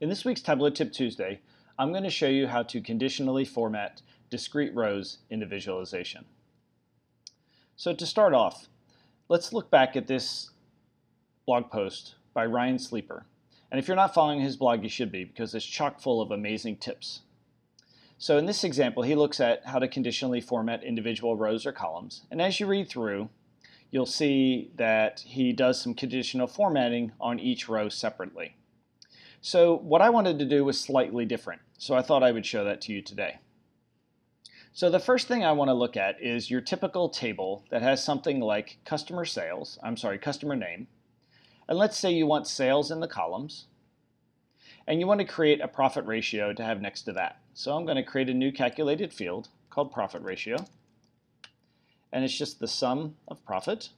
In this week's Tableau Tip Tuesday, I'm going to show you how to conditionally format discrete rows into visualization. So to start off, let's look back at this blog post by Ryan Sleeper. And if you're not following his blog, you should be because it's chock full of amazing tips. So in this example, he looks at how to conditionally format individual rows or columns. And as you read through, you'll see that he does some conditional formatting on each row separately. So what I wanted to do was slightly different, so I thought I would show that to you today. So the first thing I want to look at is your typical table that has something like customer sales, I'm sorry, customer name, and let's say you want sales in the columns, and you want to create a profit ratio to have next to that. So I'm going to create a new calculated field called profit ratio, and it's just the sum of profit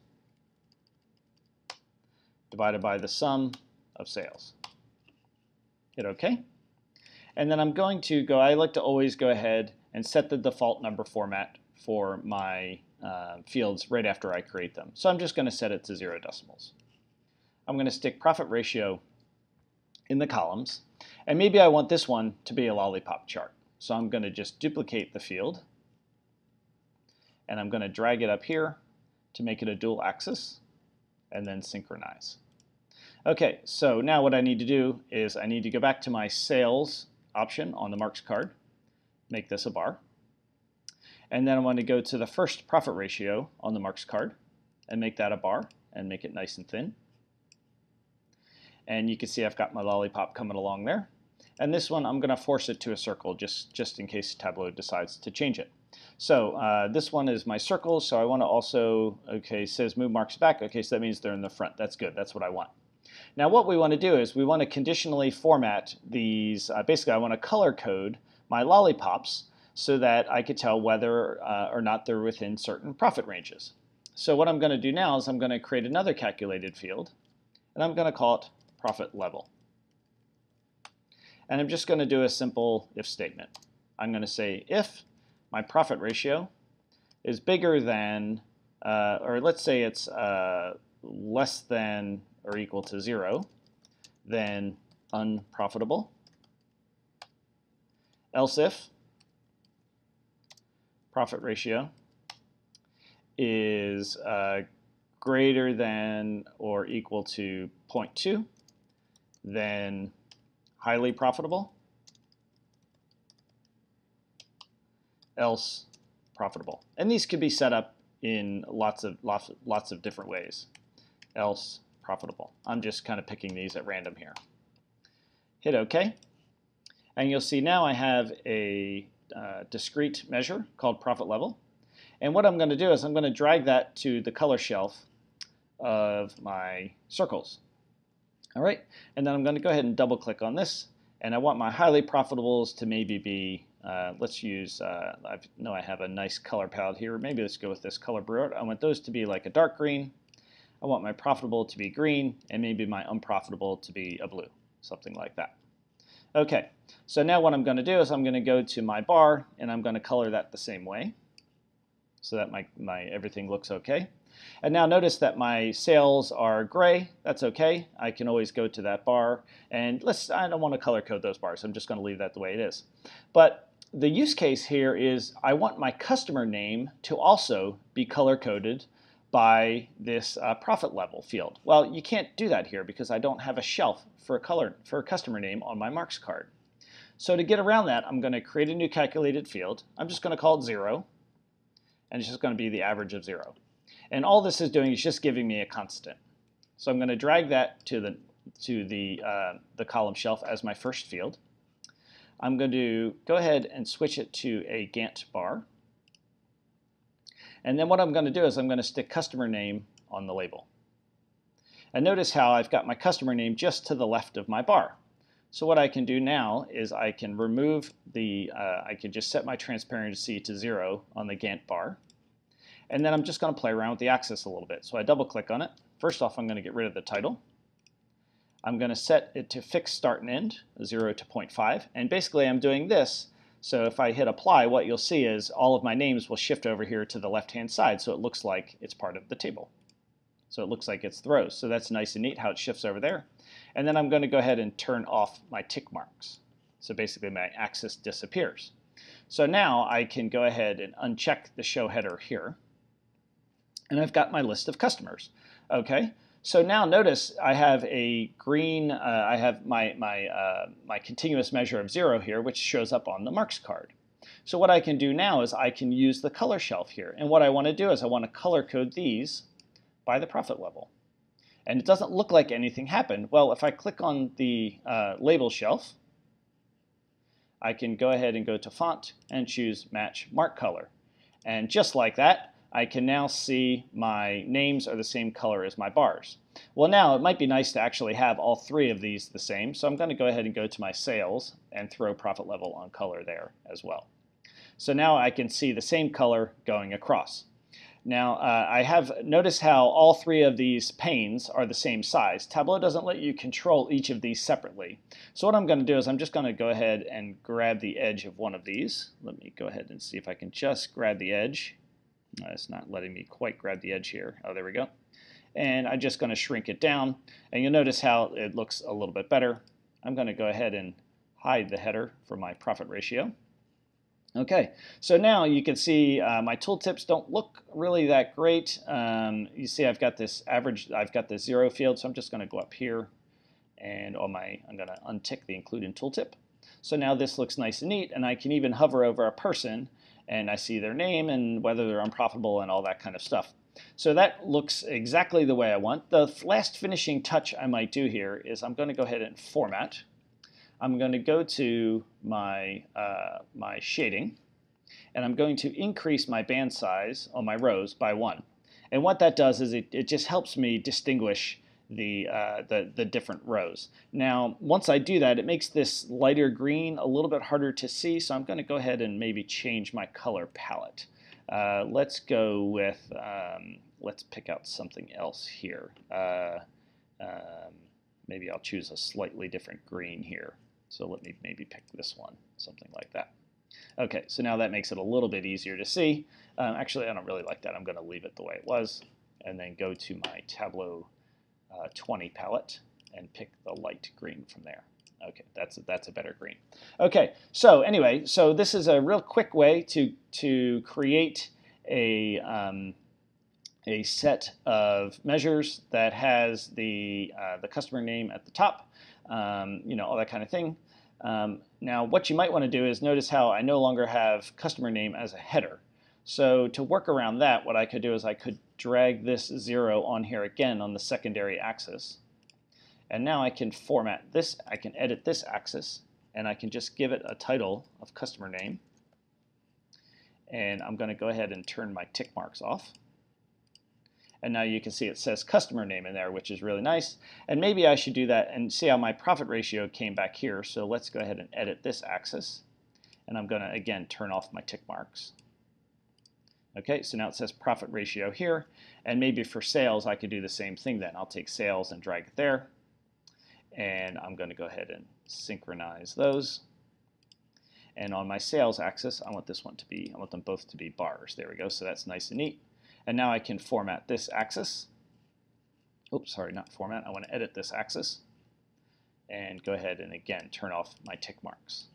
divided by the sum of sales hit OK. And then I'm going to go, I like to always go ahead and set the default number format for my uh, fields right after I create them. So I'm just going to set it to zero decimals. I'm going to stick profit ratio in the columns. And maybe I want this one to be a lollipop chart. So I'm going to just duplicate the field. And I'm going to drag it up here to make it a dual axis and then synchronize. Okay, so now what I need to do is I need to go back to my sales option on the marks card, make this a bar, and then I want to go to the first profit ratio on the marks card and make that a bar and make it nice and thin. And you can see I've got my lollipop coming along there. And this one, I'm going to force it to a circle just, just in case Tableau decides to change it. So uh, this one is my circles, so I want to also, okay, says move marks back. Okay, so that means they're in the front. That's good. That's what I want. Now what we want to do is we want to conditionally format these, uh, basically I want to color code my lollipops so that I could tell whether uh, or not they're within certain profit ranges. So what I'm going to do now is I'm going to create another calculated field and I'm going to call it profit level. And I'm just going to do a simple if statement. I'm going to say if my profit ratio is bigger than, uh, or let's say it's uh, less than or equal to 0, then unprofitable. Else if profit ratio is uh, greater than or equal to 0.2, then highly profitable, else profitable. And these could be set up in lots of lots, lots of different ways. Else profitable. I'm just kind of picking these at random here. Hit OK. And you'll see now I have a uh, discrete measure called profit level. And what I'm going to do is I'm going to drag that to the color shelf of my circles. All right, and then I'm going to go ahead and double click on this. And I want my highly profitables to maybe be, uh, let's use, uh, I know I have a nice color palette here. Maybe let's go with this color Brouillard. I want those to be like a dark green. I want my profitable to be green and maybe my unprofitable to be a blue, something like that. Okay, so now what I'm going to do is I'm going to go to my bar and I'm going to color that the same way so that my, my everything looks okay. And now notice that my sales are gray. That's okay. I can always go to that bar and let's I don't want to color code those bars. I'm just going to leave that the way it is. But the use case here is I want my customer name to also be color coded by this uh, profit level field. Well, you can't do that here because I don't have a shelf for a color for a customer name on my marks card. So to get around that, I'm going to create a new calculated field. I'm just going to call it zero, and it's just going to be the average of zero. And all this is doing is just giving me a constant. So I'm going to drag that to the to the uh, the column shelf as my first field. I'm going to go ahead and switch it to a Gantt bar. And then what I'm going to do is I'm going to stick customer name on the label. And notice how I've got my customer name just to the left of my bar. So what I can do now is I can remove the, uh, I can just set my transparency to zero on the Gantt bar. And then I'm just going to play around with the axis a little bit. So I double click on it. First off, I'm going to get rid of the title. I'm going to set it to fixed start and end, 0 to 0.5. And basically I'm doing this so if I hit apply, what you'll see is all of my names will shift over here to the left-hand side, so it looks like it's part of the table. So it looks like it's the rows. So that's nice and neat how it shifts over there. And then I'm going to go ahead and turn off my tick marks. So basically my axis disappears. So now I can go ahead and uncheck the show header here. And I've got my list of customers. Okay, so now notice I have a green, uh, I have my, my, uh, my continuous measure of zero here, which shows up on the marks card. So what I can do now is I can use the color shelf here. And what I want to do is I want to color code these by the profit level. And it doesn't look like anything happened. Well, if I click on the uh, label shelf, I can go ahead and go to font and choose match mark color. And just like that, I can now see my names are the same color as my bars. Well now it might be nice to actually have all three of these the same, so I'm going to go ahead and go to my sales and throw profit level on color there as well. So now I can see the same color going across. Now uh, I have noticed how all three of these panes are the same size. Tableau doesn't let you control each of these separately. So what I'm going to do is I'm just going to go ahead and grab the edge of one of these. Let me go ahead and see if I can just grab the edge. Uh, it's not letting me quite grab the edge here. Oh, there we go. And I'm just going to shrink it down. And you'll notice how it looks a little bit better. I'm going to go ahead and hide the header for my profit ratio. Okay, so now you can see uh, my tooltips don't look really that great. Um, you see I've got this average, I've got this zero field, so I'm just going to go up here and on my, I'm going to untick the include in tooltip. So now this looks nice and neat, and I can even hover over a person and I see their name and whether they're unprofitable and all that kind of stuff. So that looks exactly the way I want. The last finishing touch I might do here is I'm going to go ahead and format I'm going to go to my, uh, my shading, and I'm going to increase my band size on my rows by one. And what that does is it, it just helps me distinguish the, uh, the, the different rows. Now, once I do that, it makes this lighter green a little bit harder to see, so I'm going to go ahead and maybe change my color palette. Uh, let's go with, um, let's pick out something else here. Uh, um, maybe I'll choose a slightly different green here. So let me maybe pick this one, something like that. Okay, so now that makes it a little bit easier to see. Um, actually, I don't really like that. I'm going to leave it the way it was and then go to my Tableau uh, 20 palette and pick the light green from there. Okay, that's a, that's a better green. Okay, so anyway, so this is a real quick way to to create a um, a set of measures that has the uh, the customer name at the top um, you know, all that kind of thing. Um, now, what you might want to do is notice how I no longer have customer name as a header. So to work around that, what I could do is I could drag this zero on here again on the secondary axis. And now I can format this, I can edit this axis, and I can just give it a title of customer name. And I'm going to go ahead and turn my tick marks off. And now you can see it says customer name in there, which is really nice. And maybe I should do that and see how my profit ratio came back here. So let's go ahead and edit this axis. And I'm going to, again, turn off my tick marks. Okay, so now it says profit ratio here. And maybe for sales, I could do the same thing then. I'll take sales and drag it there. And I'm going to go ahead and synchronize those. And on my sales axis, I want this one to be, I want them both to be bars. There we go, so that's nice and neat. And now I can format this axis. Oops, sorry, not format. I want to edit this axis and go ahead and again turn off my tick marks.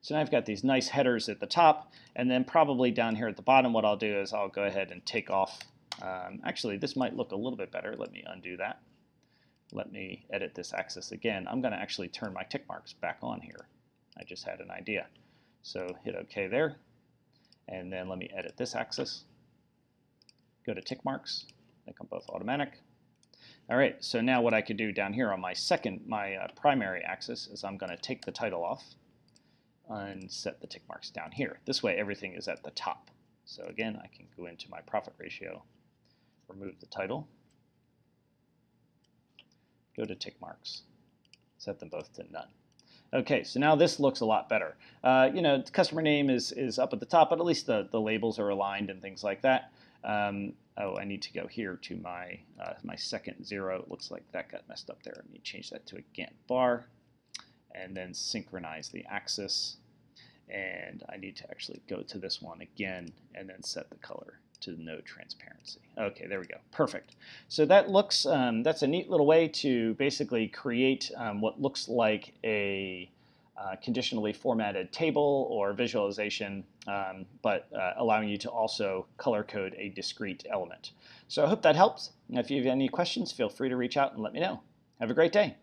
So now I've got these nice headers at the top and then probably down here at the bottom what I'll do is I'll go ahead and take off um, actually this might look a little bit better. Let me undo that. Let me edit this axis again. I'm going to actually turn my tick marks back on here. I just had an idea. So hit OK there and then let me edit this axis. Go to tick marks, make them both automatic. All right, so now what I could do down here on my second, my uh, primary axis is I'm going to take the title off and set the tick marks down here. This way everything is at the top. So again, I can go into my profit ratio, remove the title, go to tick marks, set them both to none. Okay, so now this looks a lot better. Uh, you know, customer name is, is up at the top, but at least the, the labels are aligned and things like that. Um, oh, I need to go here to my uh, my second zero. It looks like that got messed up there. Let me change that to a Gantt bar and then synchronize the axis. And I need to actually go to this one again and then set the color to no transparency. Okay, there we go. Perfect. So that looks, um, that's a neat little way to basically create um, what looks like a uh, conditionally formatted table or visualization, um, but uh, allowing you to also color code a discrete element. So I hope that helps. If you have any questions, feel free to reach out and let me know. Have a great day.